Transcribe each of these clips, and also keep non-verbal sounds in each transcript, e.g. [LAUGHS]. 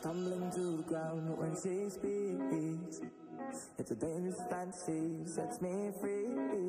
it comes tumbling to the ground when she speaks. It's a dangerous fantasy, sets me free.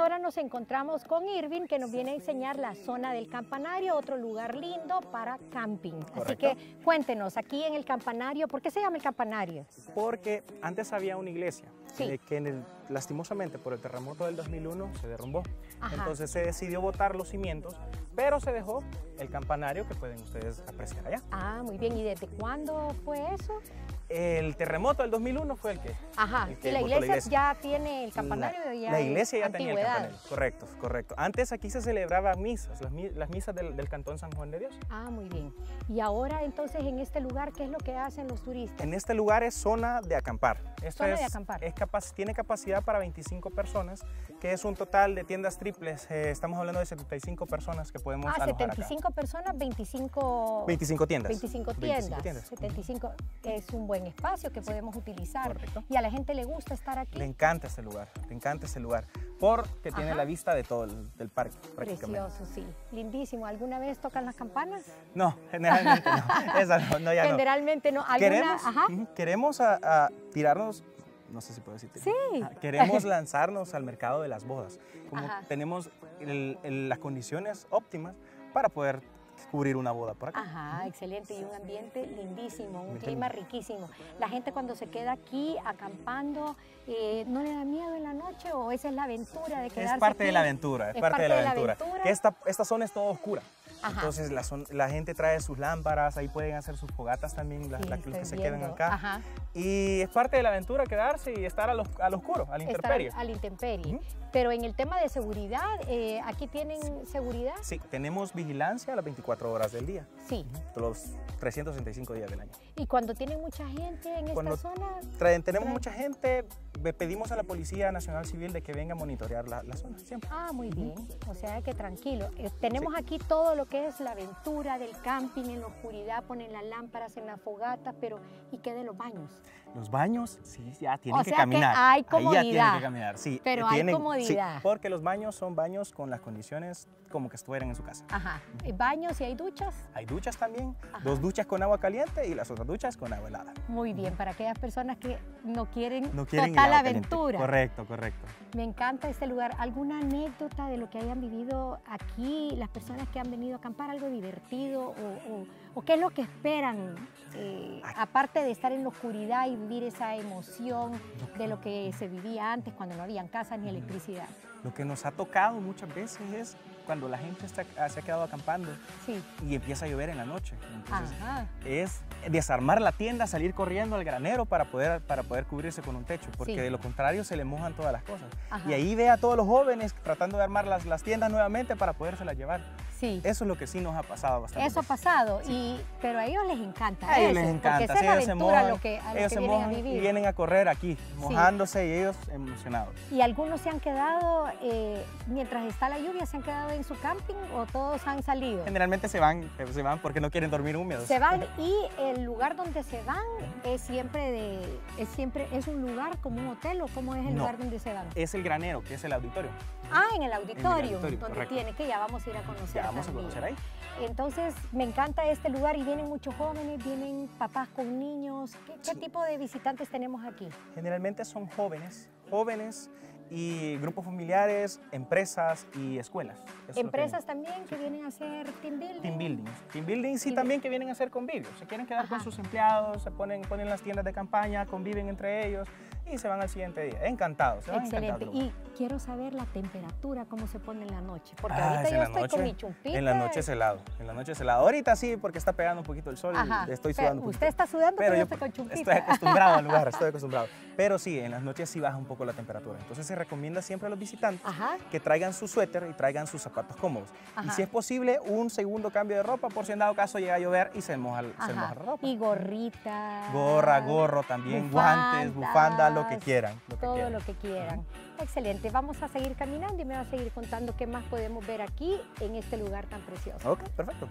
Ahora nos encontramos con Irving, que nos viene a enseñar la zona del campanario, otro lugar lindo para camping. Así que cuéntenos, aquí en el campanario, ¿por qué se llama el campanario? Porque antes había una iglesia, Sí. eh, que en el- lastimosamente por el terremoto del 2001 se derrumbó. Ajá. Entonces se decidió botar los cimientos, pero se dejó el campanario que pueden ustedes apreciar allá. Ah, muy bien. ¿Y desde cuándo fue eso? El terremoto del 2001 fue el que... Ajá. el que ¿Y la iglesia, ya tiene el campanario? La, ya la es iglesia ya tenía el campanario. Correcto, correcto. Antes aquí se celebraban misas, las, las misas del, del Cantón San Juan de Dios. Ah, muy bien. Y ahora entonces en este lugar, ¿qué es lo que hacen los turistas? En este lugar es zona de acampar. Esto Zona es, de acampar. es capac- tiene capacidad para 25 personas, que es un total de tiendas triples. eh, estamos hablando de 75 personas que podemos Ah, alojar acá. 75 personas, 25... 25 tiendas. 25 tiendas. 75 es un buen espacio que podemos utilizar. Correcto. Y a la gente le gusta estar aquí. Le encanta este lugar, le encanta este lugar, porque tiene la vista de todo el del parque prácticamente. Precioso, sí. Lindísimo. ¿Alguna vez tocan las campanas? No, generalmente no. [LAUGHS] Esa no, no, ya. Generalmente no. Queremos, Ajá. queremos a, a tirarnos, no sé si puedo decirte. Sí. Ah, Queremos [LAUGHS] lanzarnos al mercado de las bodas. Como Ajá. tenemos el- el- las condiciones óptimas para poder cubrir una boda por acá. Ajá, excelente. Y un ambiente lindísimo, un Muy clima riquísimo. La gente cuando se queda aquí acampando, eh, ¿no le da miedo en la noche o esa es la aventura de quedarse Es parte de la aventura, es, parte, de la aventura. esta, esta zona es toda oscura. Ajá. Entonces la, gente trae sus lámparas, ahí pueden hacer sus fogatas también, las Sí, las que- los que estoy se quedan acá. Ajá. Y es parte de la aventura quedarse y estar al, al oscuro, a la Estar intemperie. al intemperie. Ujú. Pero en el tema de seguridad, eh, ¿aquí tienen seguridad? Sí, tenemos vigilancia las 24 horas del día, Sí. los 365 días del año. Y cuando tienen mucha gente en Cuando esta zona, Traen- tenemos Traen- mucha gente, pedimos a la Policía Nacional Civil de que venga a monitorear la, la zona siempre. Ah, muy bien. O sea que tranquilo. Eh, tenemos aquí todo lo que es la aventura del camping en la oscuridad, ponen las lámparas en la fogata, pero ¿y qué de los baños? Los baños, sí, ya tienen O que sea que caminar. hay Ahí ya tienen comodidad. que caminar, sí. Pero eh, hay sí, comodidad. porque los baños son baños con las condiciones como que estuvieran en su casa. Ajá. ¿Y ¿Baños y hay duchas? Hay duchas también, Ajá. dos duchas con agua caliente y las otras duchas con agua helada. Muy bien, para aquellas personas que no quieren, No quieren total caliente. aventura. Correcto, correcto. Me encanta este lugar. ¿Alguna anécdota de lo que hayan vivido aquí, las personas que han venido a acampar, algo divertido o, o- o qué es lo que esperan, eh, aparte de estar en la oscuridad y vivir esa emoción de lo que se vivía antes cuando no habían casas ni electricidad? Lo que nos ha tocado muchas veces es cuando la gente está- se ha quedado acampando Sí. y empieza a llover en la noche. Entonces, Ajá. es desarmar la tienda, salir corriendo al granero para poder, para poder cubrirse con un techo, porque Sí. de lo contrario se le mojan todas las cosas. Ajá. Y ahí ve a todos los jóvenes tratando de armar las, las tiendas nuevamente para podérselas llevar. Sí. Eso es lo que sí nos ha pasado bastante. Eso ha pasado, y, pero a ellos les encanta. A ellos eso, les porque encanta, esa sí, ellos se a mojan, lo que, a lo ellos que se vienen a mojan y vivir. vienen a correr aquí, mojándose y ellos emocionados. ¿Y algunos se han quedado, eh, mientras está la lluvia, se han quedado en su camping o todos han salido? Generalmente se van, eh, se van porque no quieren dormir húmedos. Se van [LAUGHS] y el lugar donde se van es siempre de, es siempre, es un lugar como un hotel o cómo es el No. lugar donde se van. Es el granero, que es el auditorio. Ah, en el auditorio, auditorio, donde correcto. tiene que ya vamos a ir a conocer. Ya vamos a conocer ahí. Entonces, me encanta este lugar y vienen muchos jóvenes, vienen papás con niños. ¿Qué, tipo de visitantes tenemos aquí? Generalmente son jóvenes, jóvenes y grupos familiares, empresas y escuelas. Eso es lo que- Empresas también que vienen a hacer team building. Team buildings. Team buildings y Team- también que vienen a hacer convivios. Se quieren quedar con Ajá. sus empleados, se ponen, ponen las tiendas de campaña, conviven entre ellos y se van al siguiente día. Encantados, se van Excelente. encantados. Y quiero saber la temperatura, cómo se pone en la noche. Porque Ah, ahorita es yo estoy con noche. mi chumpita. En la noche es helado, en la noche es helado. Ahorita sí, porque está pegando un poquito el sol Ajá. y estoy Pero sudando un Usted está sudando, pero, yo estoy con estoy chumpita. acostumbrado al lugar, estoy [LAUGHS] acostumbrado. Pero sí, en las noches sí baja un poco la temperatura. Entonces se recomienda siempre a los visitantes Ajá. que traigan su suéter y traigan sus zapatos cómodos. Y si es posible, un segundo cambio de ropa por si en dado caso llega a llover y se moja, se la ropa. Y gorrita. Gorra, gorro también, guantes, bufanda, lo que quieran. Lo que todo quieran. lo que quieran. Excelente. Vamos a seguir caminando y me va a seguir contando qué más podemos ver aquí en este lugar tan precioso. Ok, perfecto.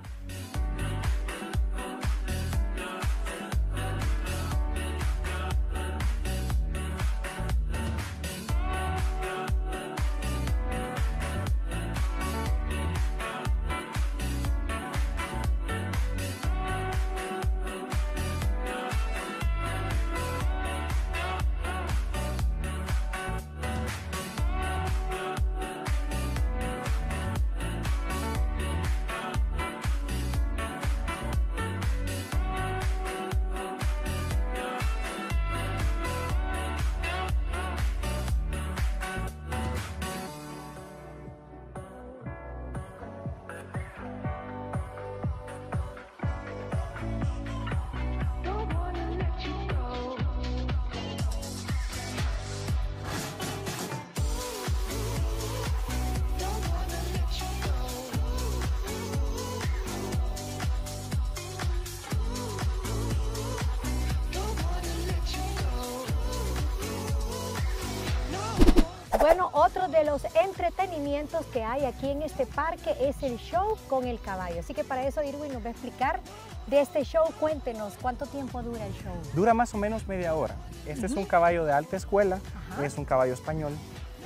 Bueno, otro de los entretenimientos que hay aquí en este parque es el show con el caballo. Así que para eso Irwin nos va a explicar de este show. Cuéntenos, ¿cuánto tiempo dura el show? Dura más o menos media hora. Este es un caballo de alta escuela, Ajá. es un caballo español.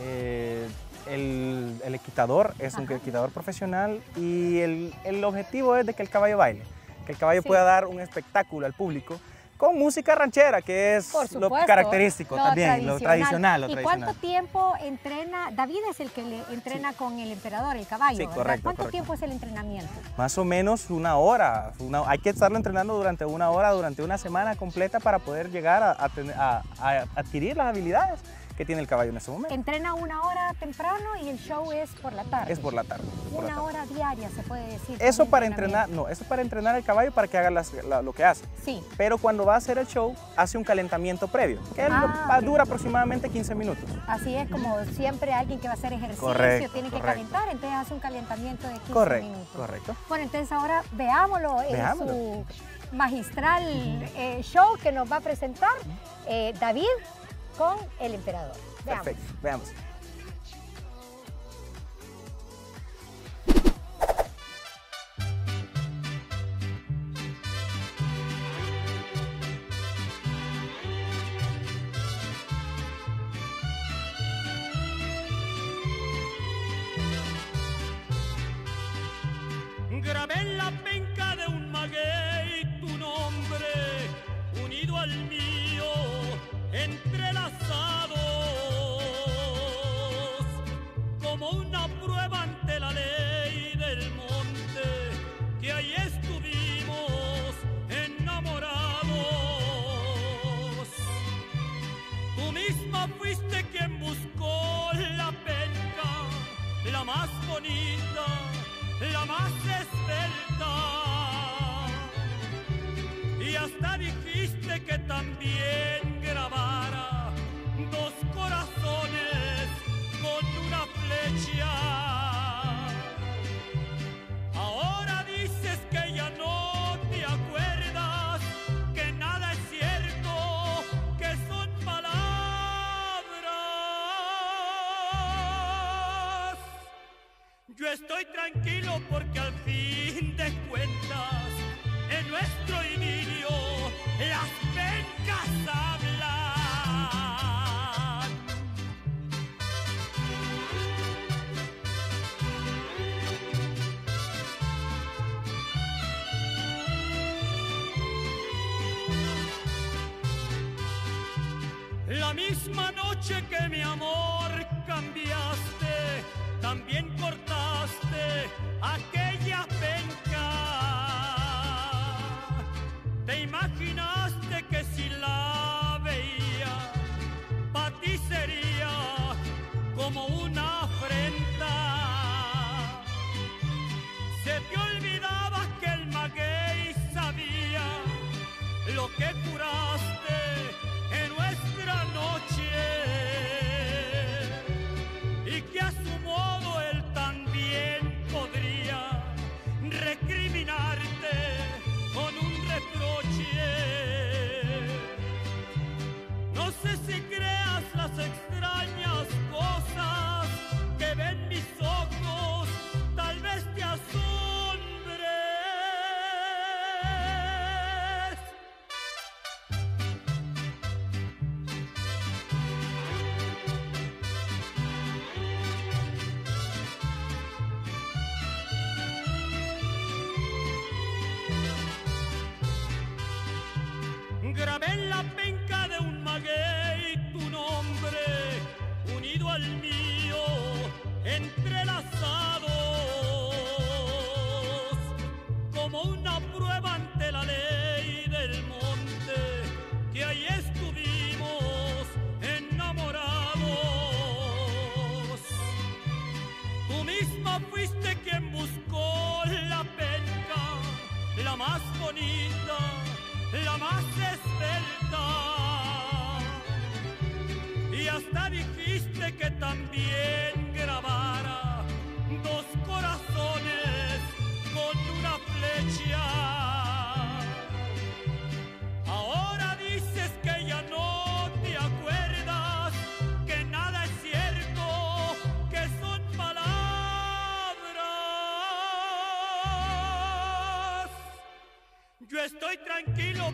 Eh, el, el equitador es un equitador profesional y el, el objetivo es de que el caballo baile, que el caballo Sí. pueda dar un espectáculo al público con música ranchera, que es lo característico lo también, lo tradicional. Lo ¿Y tradicional. cuánto tiempo entrena? David es el que le entrena con el emperador, el caballo, Sí, correcto, ¿Cuánto correcto. tiempo es el entrenamiento? Más o menos una hora. una- hay que estarlo entrenando durante una hora, durante una semana completa para poder llegar a, a- a adquirir las habilidades que tiene el caballo en este momento. Entrena una hora temprano y el show es por la tarde. Es por la tarde. por la Una tarde. hora diaria se puede decir. Eso para entrenar, no, eso para entrenar al caballo para que haga las- la- lo que hace. Sí. Pero cuando va a hacer el show, hace un calentamiento previo, que Ah, dura aproximadamente 15 minutos. Así es como siempre alguien que va a hacer ejercicio Correcto, tiene que correcto. calentar, entonces hace un calentamiento de 15 Correcto, minutos. correcto. Bueno, entonces ahora veámoslo en Veámoslo. su magistral eh, show que nos va a presentar eh, David con el emperador. Veamos. Perfecto, veamos. Porque al fin de cuentas, en nuestro idilio, las pencas hablan. La misma noche que mi amor they must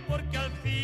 porque al fin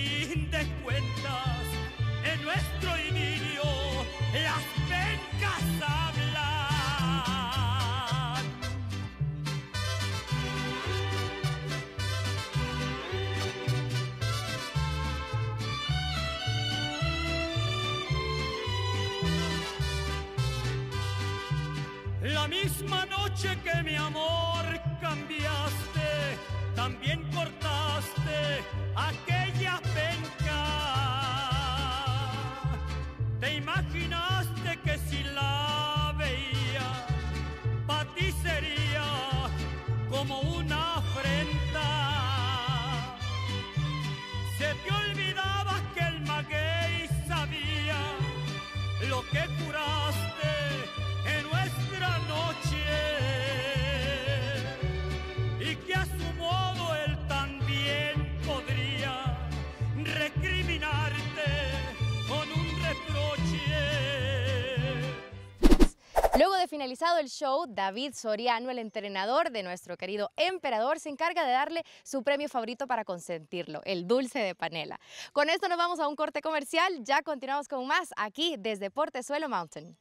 el show, David Soriano, el entrenador de nuestro querido emperador, se encarga de darle su premio favorito para consentirlo, el dulce de panela. Con esto nos vamos a un corte comercial, ya continuamos con más aquí desde Portezuelo Mountain.